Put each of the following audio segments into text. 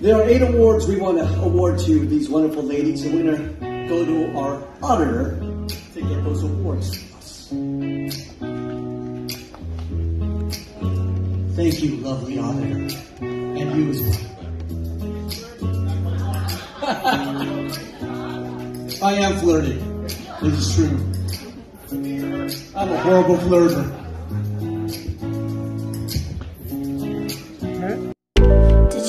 There are eight awards we want to award to these wonderful ladies, and we're going to go to our auditor to get those awards. Thank you, lovely auditor, and you as well. I am flirting. It is true. I'm a horrible flirter.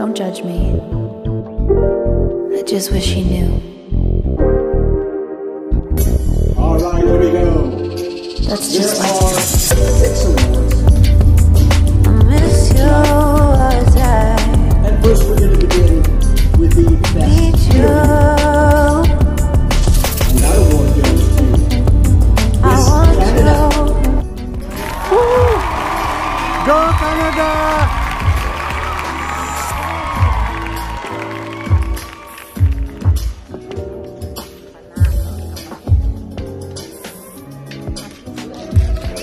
Don't judge me. I just wish you knew. All right, here we go. That's There just are six awards. I miss you as I And first, we're going to begin with the best need you. And that award goes to I Miss want Canada. you. Go Canada!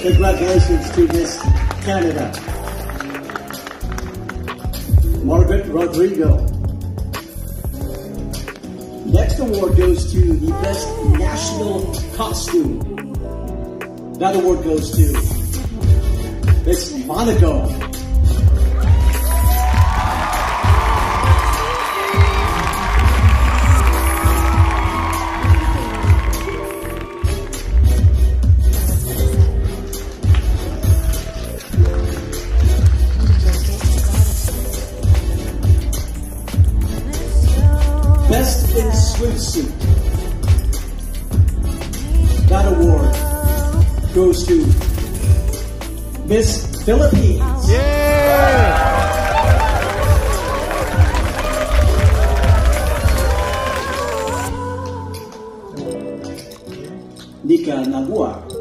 Congratulations to Miss Canada. Margaret Rodrigo. Next award goes to the Best National Costume. That award goes to Miss Monaco. Swimsuit. That award goes to Miss Philippines. Yeah! Nika Nabua.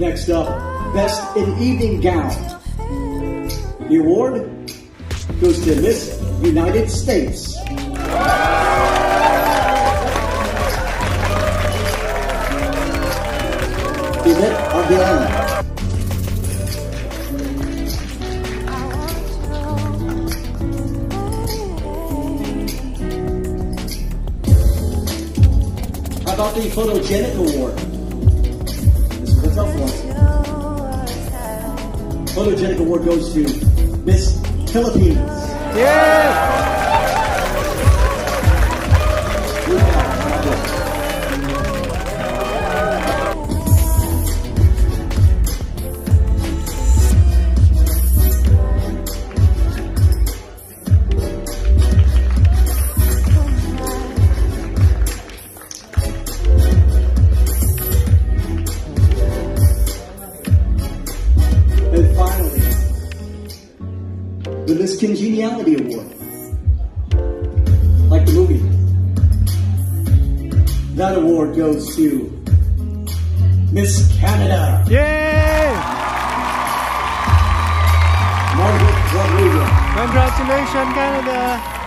Next up, Best in Evening Gown. The award goes to Miss United States. Yvette Arbiana. How about the Photogenic Award? Photogenic Award goes to Miss Philippines. Yeah! The Miss Congeniality Award. Like the movie. That award goes to Miss Canada, Yay! Margaret Rodriguez. Congratulations, Canada!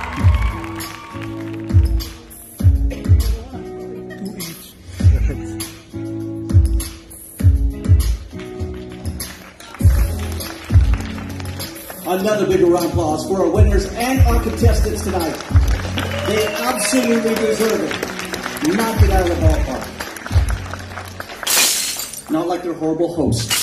Another big round of applause for our winners and our contestants tonight. They absolutely deserve it. Knocked it out of the ballpark. Not like their horrible host.